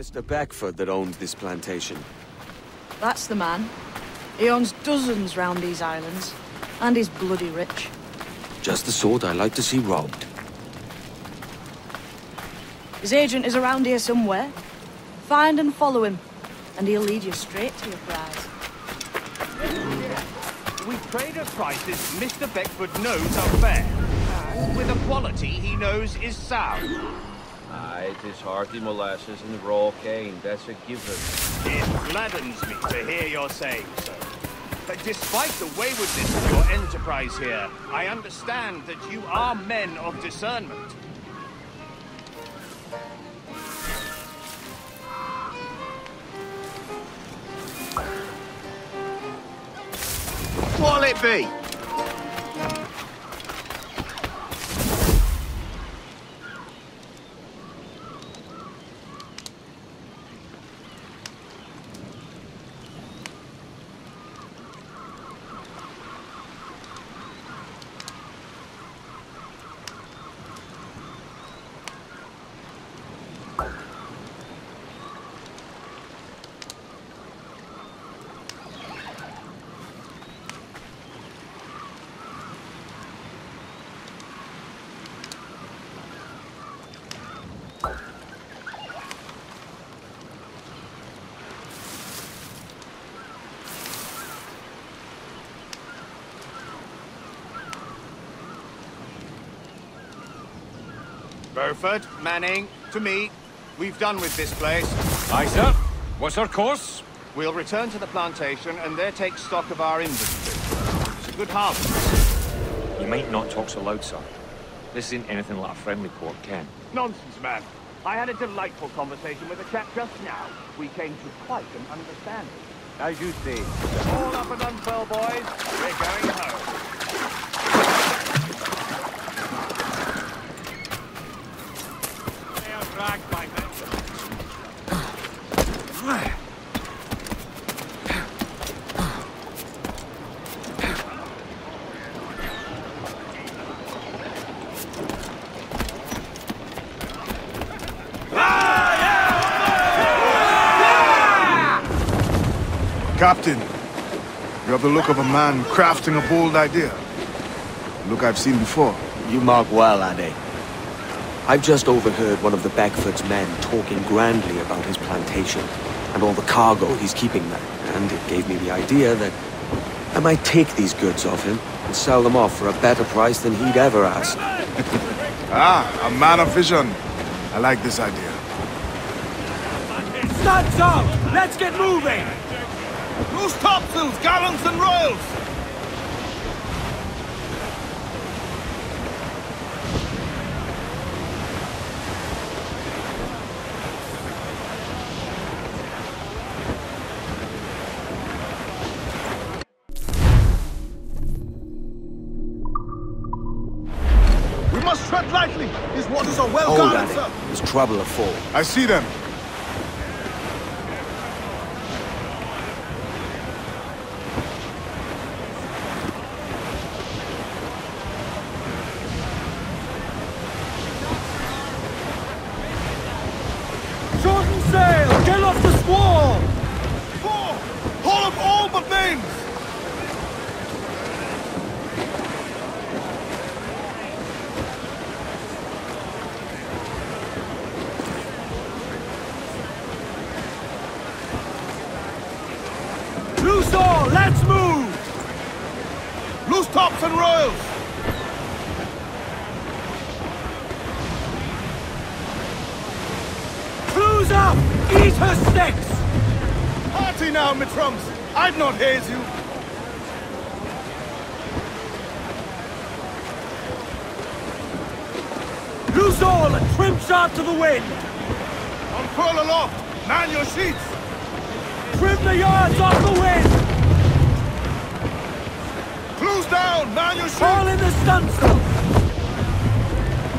Mr. Beckford that owns this plantation. That's the man. He owns dozens round these islands. And he's bloody rich. Just the sort I like to see robbed. His agent is around here somewhere. Find and follow him, and he'll lead you straight to your prize. We trade at prices Mr. Beckford knows are fair, and with a quality he knows is sound. Aye, it is hearty molasses and raw cane, that's a given. It gladdens me to hear your saying so. But despite the waywardness of your enterprise here, I understand that you are men of discernment. What'll it be? Burford, Manning, to me. We've done with this place. Aye, sir. What's our course? We'll return to the plantation and there take stock of our inventory. It's a good harvest. You might not talk so loud, sir. This isn't anything like a friendly port, Ken. Nonsense, man. I had a delightful conversation with a chap just now. We came to quite an understanding. As you see. All up and unfurl, boys. We're going home. They are dragged by men. Captain, you have the look of a man crafting a bold idea. A look I've seen before. You mark well, Ade. I've just overheard one of the Beckford's men talking grandly about his plantation and all the cargo he's keeping there, and it gave me the idea that I might take these goods off him and sell them off for a better price than he'd ever ask. Ah, a man of vision. I like this idea. Studs out! Let's get moving! Loose topsails, gallants and royals! We must tread lightly. These waters are well Hold guarded, at sir. it. There's trouble afoul. I see them. Shorten sail! Get off the squall! Four! Haul up all but names! Loose all! Let's move! Loose tops and royals! Cruise up! Eat her sticks! Party now, Mitrums! I'd not haze you. Loose all and trim sharp to the wind! Unfurl aloft! Man your sheets! Trim the yards off the wind! Close down! Man your Haul sheets! in the stunsail!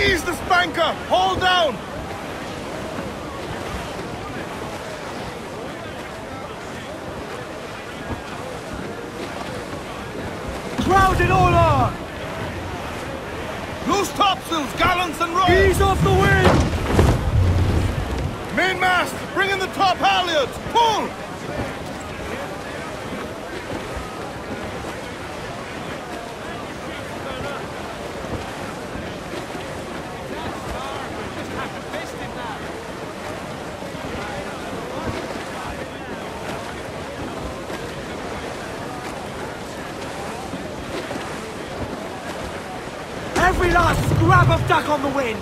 Ease the spanker! Haul down! Crowd it all on! Loose topsails, gallants and royals! Ease off the wind! Mainmast! Bring in the top halyards! Pull! Every last scrap of duck on the wind!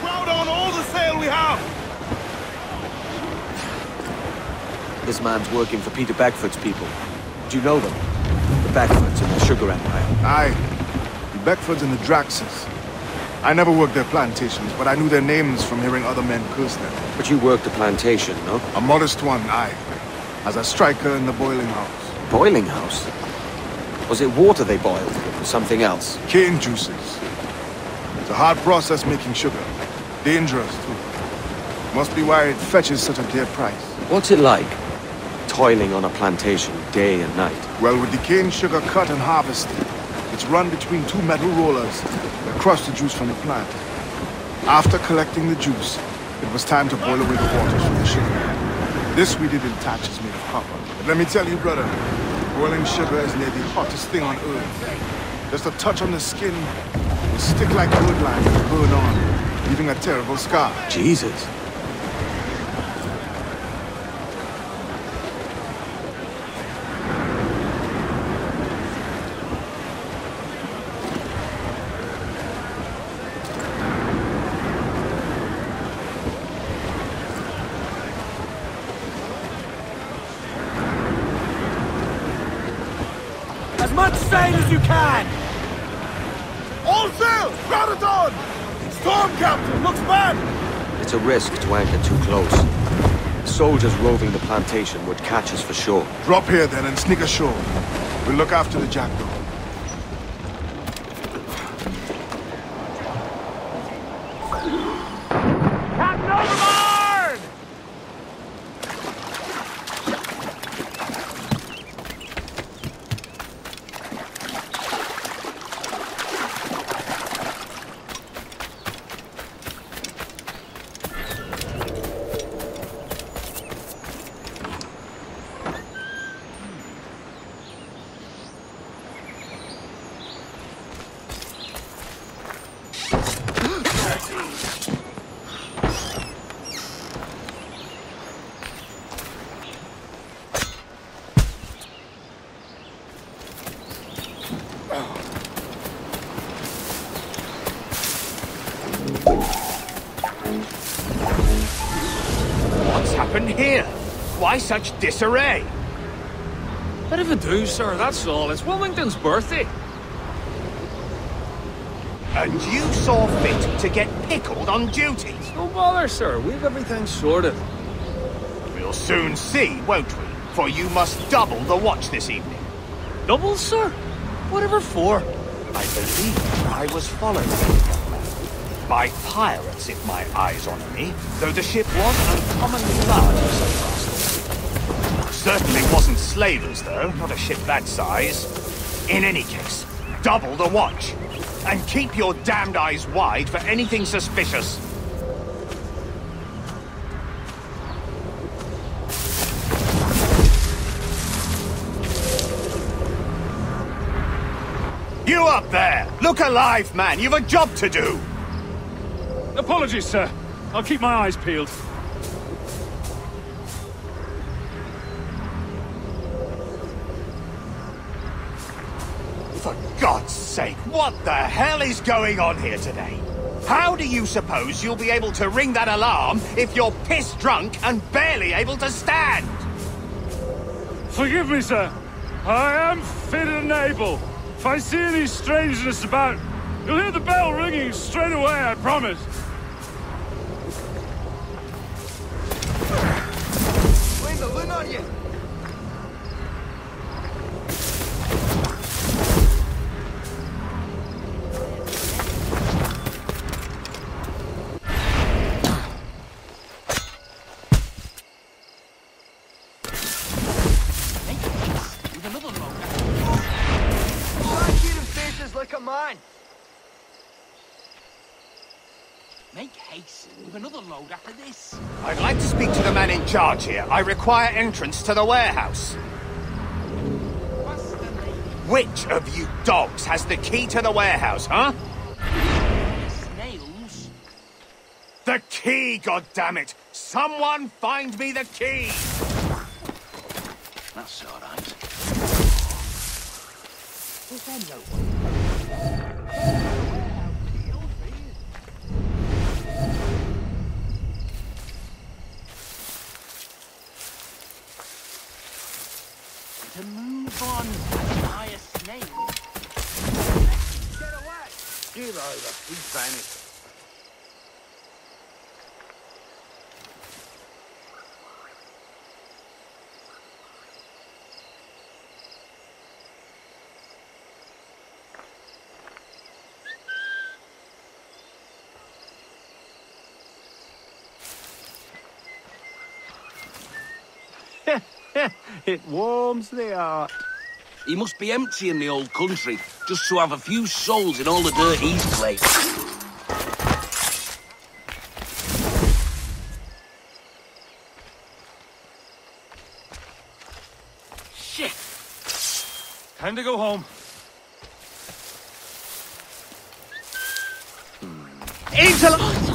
Crowd on all the sail we have! This man's working for Peter Beckford's people. Do you know them? The Beckfords and the Sugar Empire. Aye. The Beckfords and the Draxes. I never worked their plantations, but I knew their names from hearing other men curse them. But you worked a plantation, no? A modest one, aye. As a striker in the boiling house. Boiling house? Was it water they boiled, or something else? Cane juices. It's a hard process making sugar. Dangerous, too. Must be why it fetches such a dear price. What's it like? Toiling on a plantation day and night. Well, with the cane sugar cut and harvested, it's run between two metal rollers that crush the juice from the plant. After collecting the juice, it was time to boil away the waters from the sugar. This we did in thatches made of copper. But let me tell you, brother, boiling sugar is near the hottest thing on earth. Just a touch on the skin will stick like wood line and burn on, leaving a terrible scar. Jesus. As much sail as you can! All sail! Crowd it on! Storm captain, looks bad! It's a risk to anchor too close. Soldiers roving the plantation would catch us for sure. Drop here then and sneak ashore. We'll look after the jackdaw. Captain overboard! What's happened here? Why such disarray? Bit of a do, sir, that's all. It's Wilmington's birthday. And you saw fit to get pickled on duty? No bother, sir. We've everything sorted. We'll soon see, won't we? For you must double the watch this evening. Double, sir? Whatever for? I believe I was followed by pirates, if my eyes honour me, though the ship was uncommonly slavers, though, not a ship that size. In any case, double the watch, and keep your damned eyes wide for anything suspicious. You up there! Look alive, man! You've a job to do! Apologies, sir. I'll keep my eyes peeled. God's sake, what the hell is going on here today? How do you suppose you'll be able to ring that alarm if you're piss drunk and barely able to stand? Forgive me, sir. I am fit and able. If I see any strangeness about, you'll hear the bell ringing straight away, I promise. We've another load after this. I'd like to speak to the man in charge here. I require entrance to the warehouse. What's the name? Which of you dogs has the key to the warehouse, huh? Snails? The key, goddammit! Someone find me the key! That's all right. Was there no one? Give over, he's vanished. It warms the heart. He must be empty in the old country, just to have a few souls in all the dirt he's claimed. Shit! Time to go home. Into